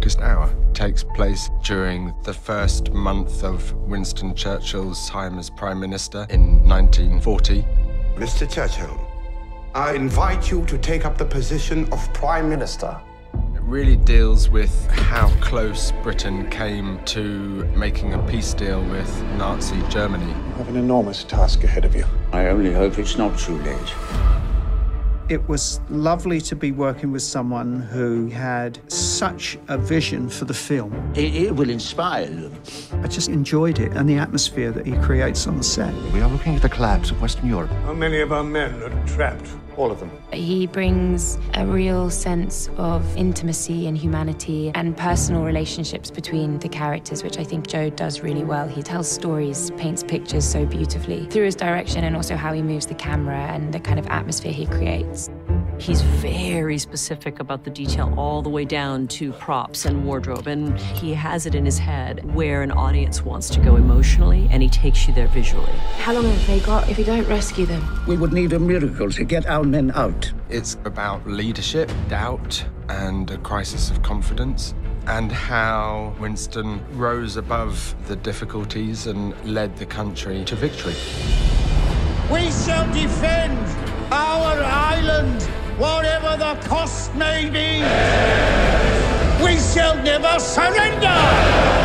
Darkest Hour takes place during the first month of Winston Churchill's time as Prime Minister in 1940. Mr. Churchill, I invite you to take up the position of Prime Minister. It really deals with how close Britain came to making a peace deal with Nazi Germany. You have an enormous task ahead of you. I only hope it's not too late. It was lovely to be working with someone who had such a vision for the film. It, it, will inspire them. I just enjoyed it and the atmosphere that he creates on the set. We are looking at the collapse of Western Europe. How many of our men are trapped? All of them. He brings a real sense of intimacy and humanity and personal relationships between the characters, which I think Joe does really well. He tells stories, paints pictures so beautifully through his direction and also how he moves the camera and the kind of atmosphere he creates. He's very specific about the detail all the way down to props and wardrobe, and he has it in his head where an audience wants to go emotionally, and he takes you there visually. How long have they got if you don't rescue them? We would need a miracle to get our men out. It's about leadership, doubt, and a crisis of confidence and how Winston rose above the difficulties and led the country to victory. We shall defend our island whatever the cost may be. We shall never surrender!